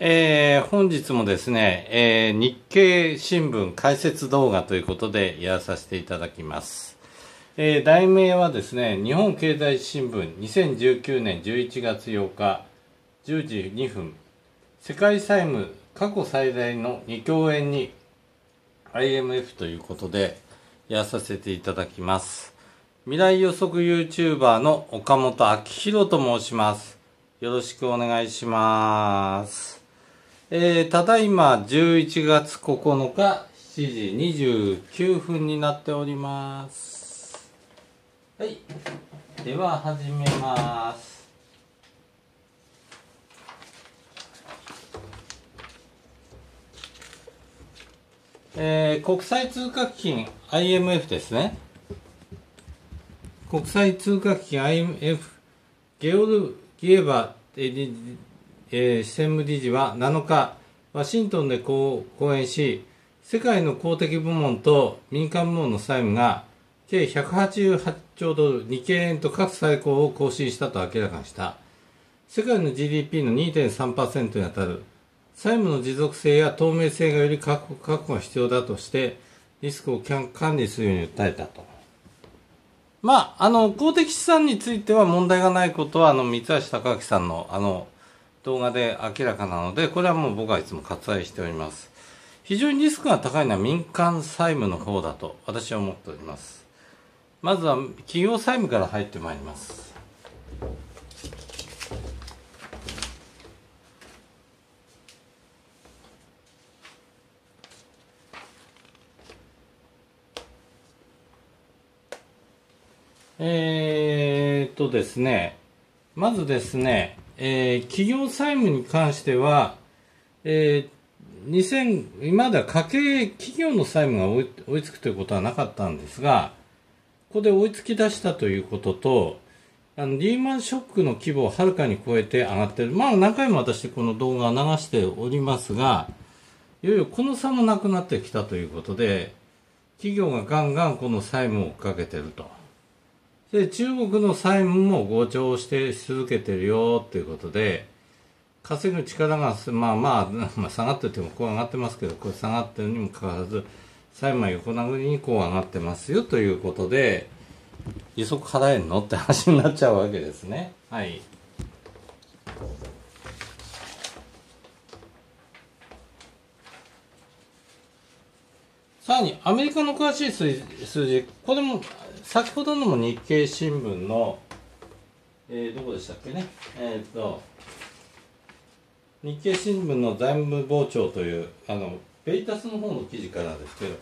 えー、本日もですね、えー、日経新聞解説動画ということでやらさせていただきます。えー、題名はですね、日本経済新聞2019年11月8日10時2分、世界債務過去最大の2兆円に IMF ということでやらさせていただきます。未来予測 YouTuber の岡本明宏と申します。よろしくお願いします。えー、ただいま11月9日7時29分になっております。はい。では始めます。えー、国際通貨基金 IMF ですね。国際通貨基金 IMF ゲオルギエバえー、専務理事は7日、ワシントンで講演し、世界の公的部門と民間部門の債務が計188兆ドル、日経円と各最高を更新したと明らかにした。世界の GDP の2.3%に当たる債務の持続性や透明性がより確保が必要だとして、リスクを管理するように訴えたと。まあ、あの、公的資産については問題がないことは、あの、三橋隆明さんの、あの、動画で明らかなので、これはもう僕はいつも割愛しております。非常にリスクが高いのは民間債務の方だと私は思っております。まずは企業債務から入ってまいります。えー、っとですね、まずですね、えー、企業債務に関しては、えー、2000今までは家計、企業の債務が追いつくということはなかったんですが、ここで追いつき出したということと、あのリーマンショックの規模をはるかに超えて上がっている。まあ何回も私この動画を流しておりますが、いよいよこの差もなくなってきたということで、企業がガンガンこの債務を追っかけていると。で、中国の債務も膨張してし続けてるよということで、稼ぐ力が、まあまあ、まあ、下がっててもこう上がってますけど、これ下がってるにもかかわらず、債務は横殴りにこう上がってますよということで、利息払えんのって話になっちゃうわけですね。はい。さらに、アメリカの詳しい数字、これも先ほどのも日経新聞の、えー、どこでしたっけね、えっ、と、日経新聞の財務傍聴という、あの、ベイタスの方の記事からですけど、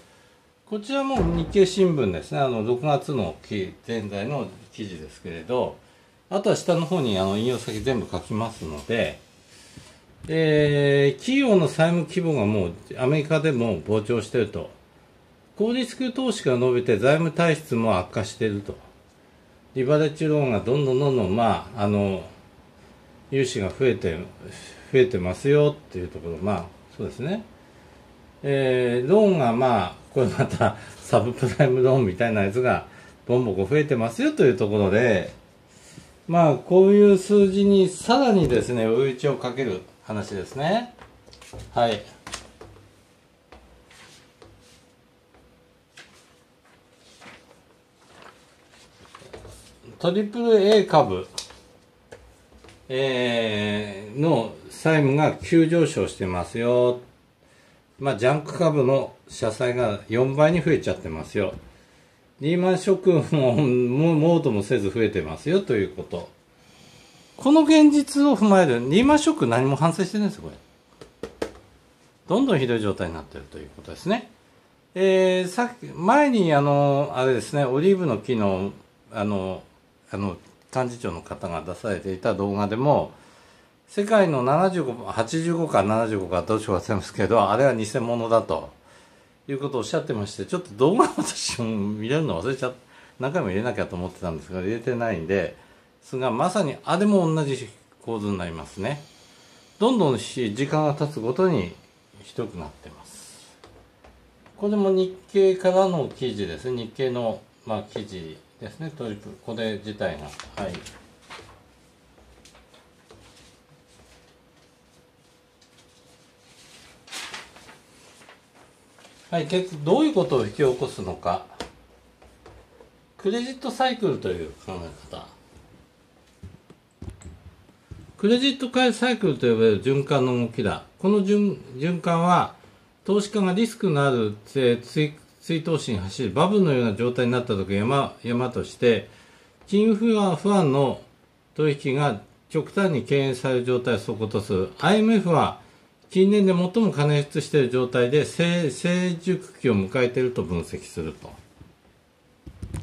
こちらも日経新聞ですね、あの、6月の現在の記事ですけれど、あとは下の方にあの引用先全部書きますので、えー、企業の債務規模がもうアメリカでも膨張していると。高リスク投資が伸びて財務体質も悪化していると。リバレッジローンがどんどんどんどん、まあ、あの、融資が増えて、増えてますよっていうところ、まあ、そうですね。えー、ローンがまあ、これまたサブプライムローンみたいなやつがボンボコ増えてますよというところで、まあ、こういう数字にさらにですね、追い打ちをかける話ですね。はい。トリプル A 株、えー、の債務が急上昇してますよ。まあ、ジャンク株の社債が4倍に増えちゃってますよ。リーマンショックも、もモードもせず増えてますよということ。この現実を踏まえる、リーマンショック何も反省してないんですよ、これ。どんどんひどい状態になってるということですね。えー、さっき、前にあの、あれですね、オリーブの木の、あの、あの幹事長の方が出されていた動画でも世界の75、85か75かどうしよう忘れますけど、あれは偽物だということをおっしゃってまして、ちょっと動画私も見れるの忘れちゃった。何回も入れなきゃと思ってたんですが、入れてないんで、すが、まさにあれも同じ構図になりますね。どんどん時間が経つごとにひどくなってます。これも日経からの記事ですね。日経の、まあ、記事ですねトリプル。これ自体が。はい。はいどういうことを引き起こすのか。クレジットサイクルという考え方。クレジット回サイクルと呼ばれる循環の動きだ。この循環は投資家がリスクのある追追投資に走り、バブルのような状態になった時山山として、金融不安不安の取引が極端に敬遠される状態をそことする。IMF は近年で最も加熱している状態で成熟期を迎えていると分析すると。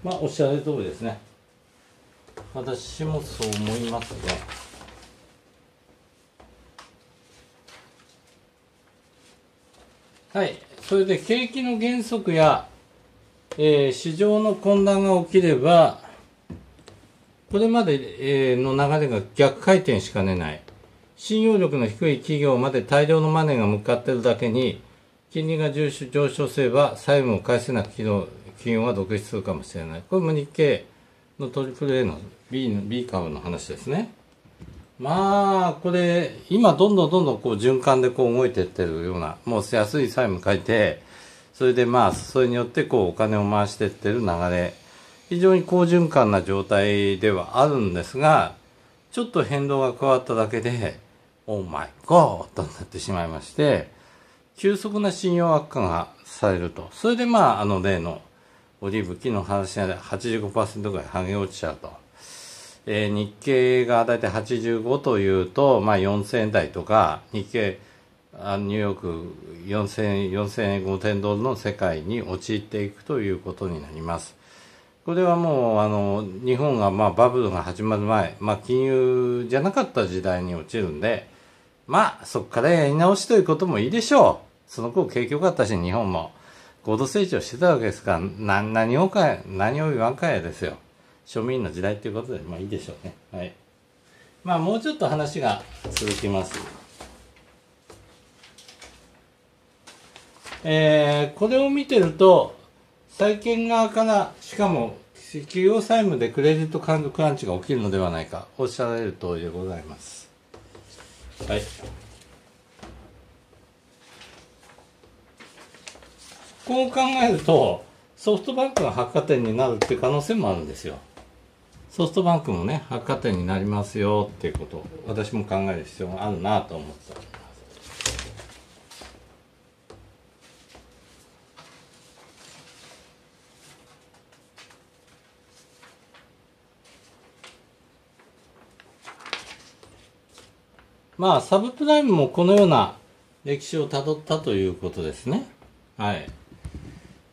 まあ、おっしゃる通りですね。私もそう思いますが。はい、それで景気の減速や、えー、市場の混乱が起きれば、これまで、えー、の流れが逆回転しかねない。信用力の低い企業まで大量のマネーが向かっているだけに、金利が上昇すれば債務を返せなく企業が独立するかもしれない。これも日経のトリプル A の B, の B 株の話ですね。まあ、これ、今どんどんどんどんこう循環でこう動いてってるような、もう安い債務書いて、それでまあ、それによってこうお金を回してってる流れ、非常に好循環な状態ではあるんですが、ちょっと変動が加わっただけで、オーマイゴーとなってしまいまして、急速な信用悪化がされると。それでまあ、あの例のオリーブ、木の話で85%ぐらい剥げ落ちちゃうと。えー、日経がだいたい85というと、まあ、4000円台とか、日経、あニューヨーク4000円4000円5ドルの世界に陥っていくということになります。これはもう、あの、日本がまあバブルが始まる前、まあ金融じゃなかった時代に落ちるんで、まあそこからやり直しということもいいでしょう。その頃景気良かったし、日本も高度成長してたわけですから、な何をか、何を言わんかやですよ。庶民の時代ということで、まあいいでしょうね。はい。まあもうちょっと話が続きます。えー、これを見てると、債券側から、しかも企業債務でクレジットカードクランチが起きるのではないか、おっしゃられる通りでございます。はい。こう考えると、ソフトバンクが発火点になるって可能性もあるんですよ。ソフトバンクもね、発火点になりますよっていうこと私も考える必要があるなと思ってた。まあ、サブプライムもこのような歴史をたどったということですね。はい。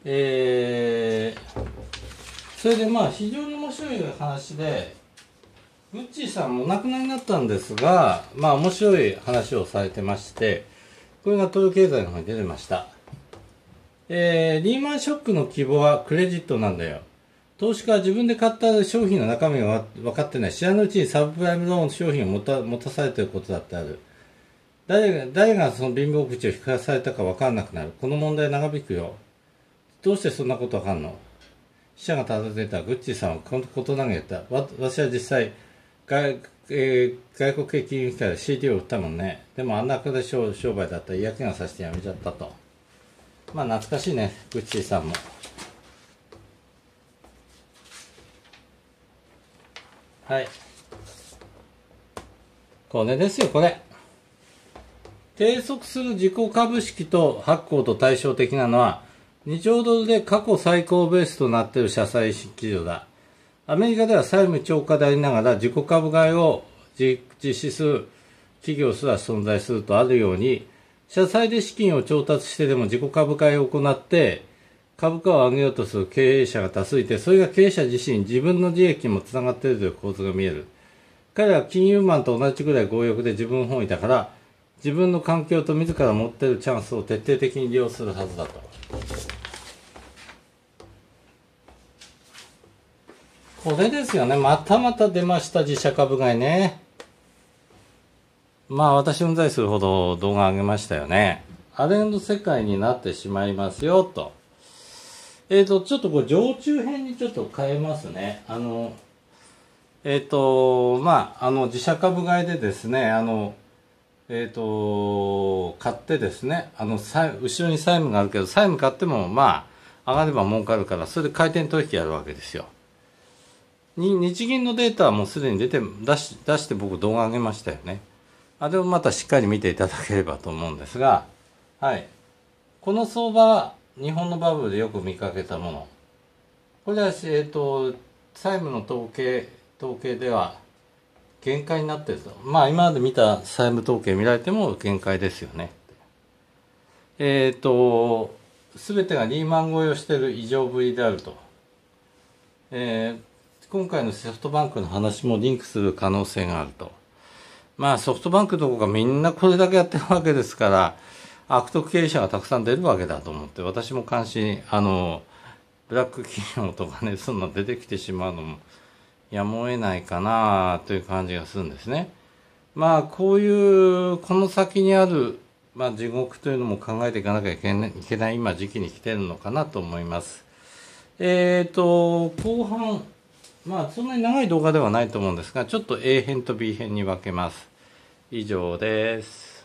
えー、それでまあ非常に面白い話でグッチーさんもお亡くなりになったんですがまあ面白い話をされてましてこれが東洋経済の方に出てました。えー、リーマンショックの希望はクレジットなんだよ。投資家は自分で買った商品の中身が分かってない。知らぬうちにサブプライムローン商品を持た持たされていることだってある。誰が誰がその貧乏口を引かされたか分からなくなる。この問題長引くよ。どうしてそんなことわかんの？記者が訪ねたグッチさんはこと投げた。私は実際、外,、えー、外国系金融機関で CD を売ったもんね。でもあんなで商商売だったら嫌気がさしてやめちゃったと。まあ懐かしいね、グッチーさんも。はい。これですよ、これ。低速する自己株式と発行と対照的なのは、2兆ドルで過去最高ベースとなっている社債企業だ。アメリカでは債務超過でありながら自己株買いを実施する企業すら存在するとあるように、社債で資金を調達してでも自己株買いを行って、株価を上げようとする経営者が多数いて、それが経営者自身、自分の利益にもつながっているという構図が見える。彼は金融マンと同じぐらい強欲で自分本位だから、自分の環境と自ら持っているチャンスを徹底的に利用するはずだと。これですよね。またまた出ました、自社株買いね。まあ私運在するほど動画上げましたよね。あれの世界になってしまいますよ、と。えっ、ー、と、ちょっとこれ常駐編にちょっと変えますね。あの、えっ、ー、と、まあ、あの、自社株買いでですね、あの、えっ、と、買ってですね、あの、後ろに債務があるけど、債務買っても、まあ、上がれば儲かるから、それで回転取引やるわけですよ。に日銀のデータはもうすでに出て、出し、出して僕動画上げましたよね。あれをまたしっかり見ていただければと思うんですが、はい。この相場は、日本のバブルでよく見かけたもの。これは、えっ、ー、と、債務の統計、統計では、限界になってると。まあ今まで見た債務統計見られても限界ですよね。えっ、ー、と、すべてがリーマン超えをしている異常ぶりであると。えー、今回のソフトバンクの話もリンクする可能性があると。まあソフトバンクどこかみんなこれだけやってるわけですから、悪徳経営者がたくさん出るわけだと思って、私も関心、あの、ブラック企業とかね、そんな出てきてしまうのもやむを得ないかなという感じがするんですね。まあ、こういう、この先にある、まあ、地獄というのも考えていかなきゃいけない、いけない今時期に来てるのかなと思います。えっ、ー、と、後半、まあ、そんなに長い動画ではないと思うんですが、ちょっと A 編と B 編に分けます。以上です。